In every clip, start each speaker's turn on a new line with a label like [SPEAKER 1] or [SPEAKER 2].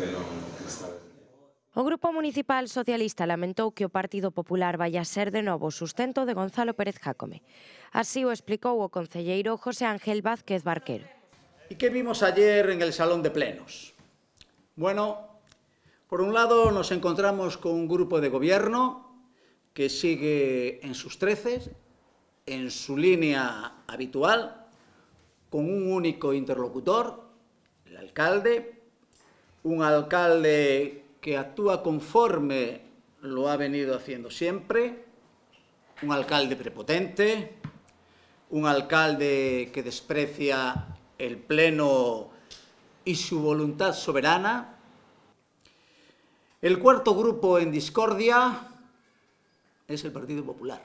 [SPEAKER 1] pero está
[SPEAKER 2] O Grupo Municipal Socialista lamentou que o Partido Popular vai a ser de novo o sustento de Gonzalo Pérez Jácome. Así o explicou o concelleiro José Ángel Vázquez Barquero.
[SPEAKER 3] E que vimos ayer en el Salón de Plenos? Bueno, por un lado nos encontramos con un grupo de gobierno que sigue en sus treces, en su línea habitual, con un único interlocutor, el alcalde, un alcalde que actúa conforme lo ha venido haciendo siempre, un alcalde prepotente, un alcalde que desprecia el pleno y su voluntad soberana. El cuarto grupo en discordia es el Partido Popular,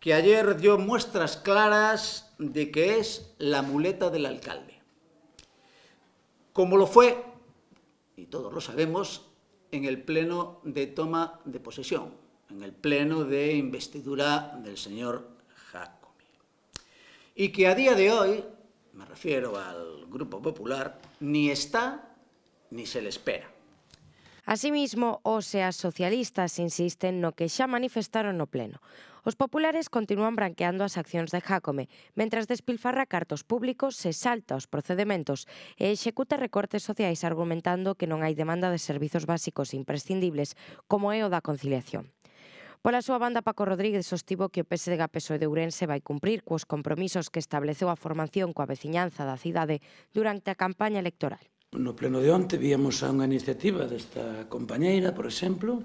[SPEAKER 3] que ayer dio muestras claras de que es la muleta del alcalde, como lo fue y todos lo sabemos, en el pleno de toma de posesión, en el pleno de investidura del señor Jacobi. Y que a día de hoy, me refiero al Grupo Popular, ni está ni se le espera.
[SPEAKER 2] Asimismo, os e as socialistas insisten no que xa manifestaron no Pleno. Os populares continúan branqueando as accións de Jácome, mentras despilfarra cartos públicos se salta os procedementos e executa recortes sociais argumentando que non hai demanda de servizos básicos imprescindibles, como é o da conciliación. Pola súa banda, Paco Rodríguez sostivo que o PSDG PSOE de Ourense vai cumprir cos compromisos que estableceu a formación coa veciñanza da cidade durante a campaña electoral.
[SPEAKER 4] No pleno de onte víamos a unha iniciativa desta compañeira, por exemplo,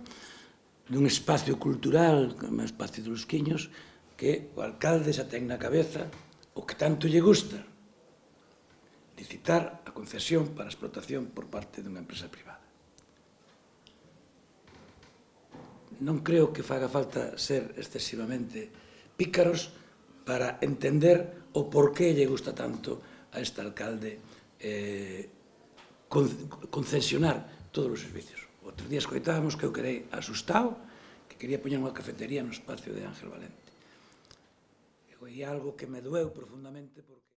[SPEAKER 4] dun espacio cultural, un espacio dos quiños, que o alcalde xa ten na cabeza o que tanto lle gusta, licitar a concesión para a explotación por parte dunha empresa privada. Non creo que faga falta ser excesivamente pícaros para entender o porqué lle gusta tanto a este alcalde eh, concesionar todos os servicios. Outro día escoitábamos que eu querei asustado, que quería poñer unha cafetería no espacio de Ángel Valente. E algo que me doeu profundamente porque...